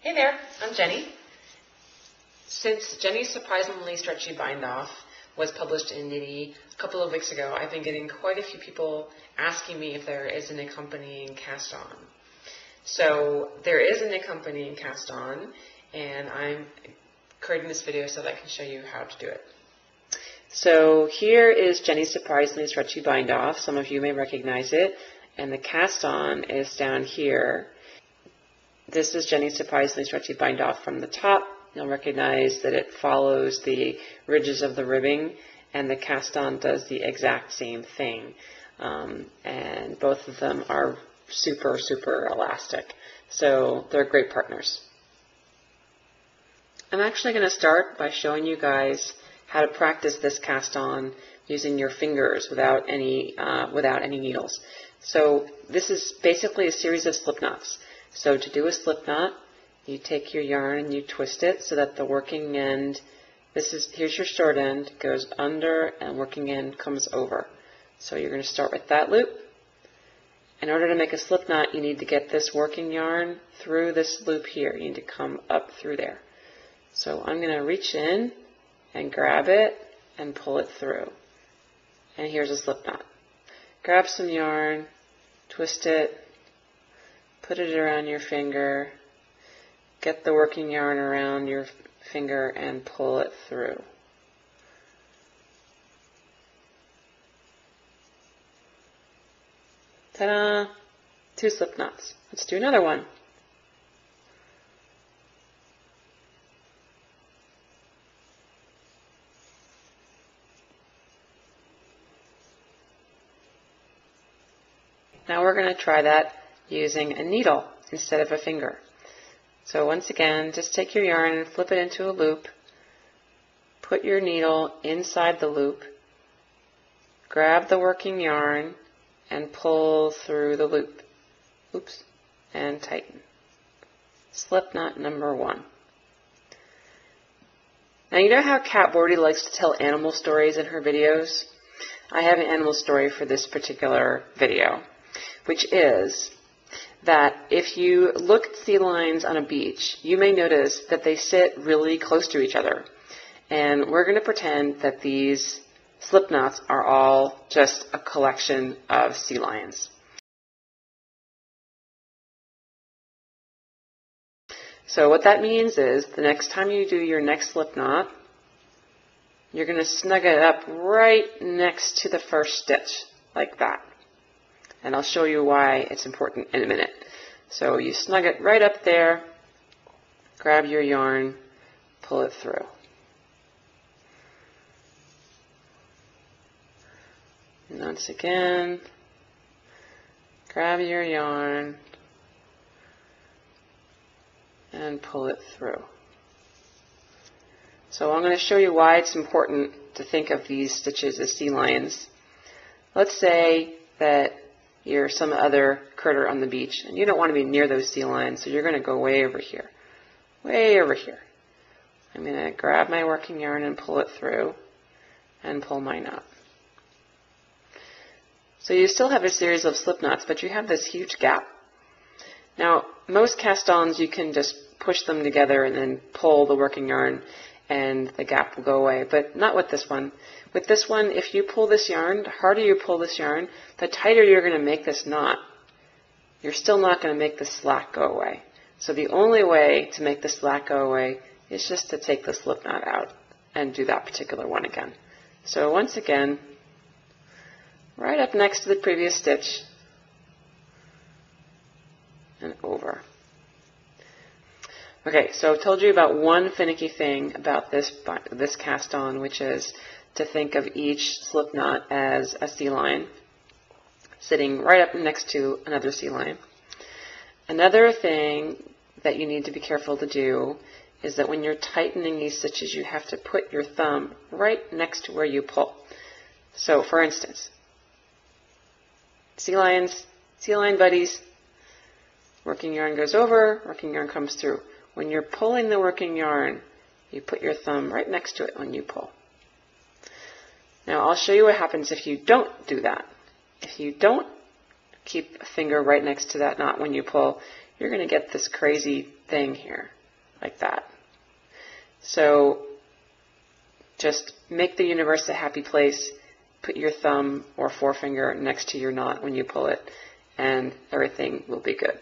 Hey there, I'm Jeny. Since Jeny's Surprisingly Stretchy Bind Off was published in Knitty a couple of weeks ago, I've been getting quite a few people asking me if there is an accompanying cast on. So there is an accompanying cast on, and I'm creating this video so that I can show you how to do it. So here is Jeny's Surprisingly Stretchy Bind Off. Some of you may recognize it. And the cast on is down here. This is Jeny's Surprisingly Stretchy Bind Off from the top. You'll recognize that it follows the ridges of the ribbing, and the cast on does the exact same thing. Um, and both of them are super, super elastic. So they're great partners. I'm actually going to start by showing you guys how to practice this cast on using your fingers without any, uh, without any needles. So this is basically a series of slip knots. So to do a slip knot, you take your yarn and you twist it so that the working end, this is, here's your short end, goes under and working end comes over. So you're going to start with that loop. In order to make a slip knot, you need to get this working yarn through this loop here. You need to come up through there. So I'm going to reach in and grab it and pull it through. And here's a slip knot. Grab some yarn, twist it, put it around your finger, get the working yarn around your finger and pull it through. Ta-da! Two slip knots. Let's do another one. Now we're going to try that using a needle instead of a finger. So once again, just take your yarn and flip it into a loop. Put your needle inside the loop. Grab the working yarn and pull through the loop. Oops. And tighten. Slip knot number one. Now you know how Cat Bordhi likes to tell animal stories in her videos? I have an animal story for this particular video which is that if you look at sea lions on a beach, you may notice that they sit really close to each other. And we're going to pretend that these slip knots are all just a collection of sea lions. So what that means is the next time you do your next slip knot, you're going to snug it up right next to the first stitch, like that. And I'll show you why it's important in a minute. So you snug it right up there, grab your yarn, pull it through. And once again, grab your yarn and pull it through. So I'm going to show you why it's important to think of these stitches as sea lions. Let's say that you're some other critter on the beach, and you don't want to be near those sea lions, so you're going to go way over here. Way over here. I'm going to grab my working yarn and pull it through, and pull mine up. So you still have a series of slip knots, but you have this huge gap. Now, most cast-ons, you can just push them together and then pull the working yarn, and the gap will go away, but not with this one. With this one, if you pull this yarn, the harder you pull this yarn, the tighter you're going to make this knot. You're still not going to make the slack go away. So the only way to make the slack go away is just to take the slip knot out and do that particular one again. So once again, right up next to the previous stitch and over. Okay, so I've told you about one finicky thing about this this cast on, which is to think of each slip knot as a sea lion sitting right up next to another sea lion. Another thing that you need to be careful to do is that when you're tightening these stitches, you have to put your thumb right next to where you pull. So, for instance, sea lions, sea lion buddies, working yarn goes over, working yarn comes through. When you're pulling the working yarn, you put your thumb right next to it when you pull. Now I'll show you what happens if you don't do that. If you don't keep a finger right next to that knot when you pull, you're going to get this crazy thing here, like that. So just make the universe a happy place, put your thumb or forefinger next to your knot when you pull it, and everything will be good.